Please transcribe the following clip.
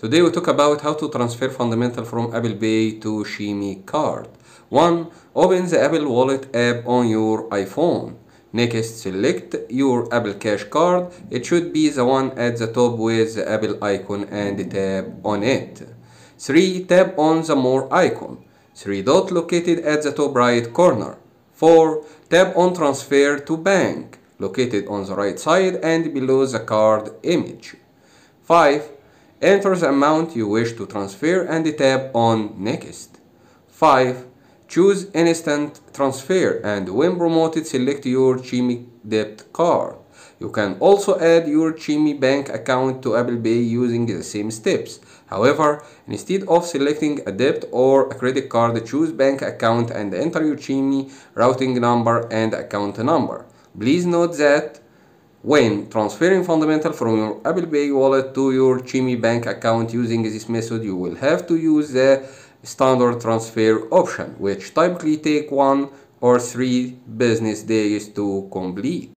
Today we talk about how to transfer fundamental from Apple Pay to Chime card. 1. Open the Apple Wallet app on your iPhone. Next, select your Apple Cash card. It should be the one at the top with the Apple icon and tap on it. 3. Tap on the More icon. 3 dot located at the top right corner. 4. Tap on Transfer to Bank located on the right side and below the card image. 5. Enter the amount you wish to transfer and tap on Next. 5. Choose Instant Transfer and when promoted select your Chime debit card. You can also add your Chime bank account to Apple Pay using the same steps. However, instead of selecting a debit or a credit card, choose bank account and enter your Chime routing number and account number. Please note that when transferring fundamental from your Apple Pay wallet to your Chime bank account using this method, you will have to use the standard transfer option, which typically take one or three business days to complete.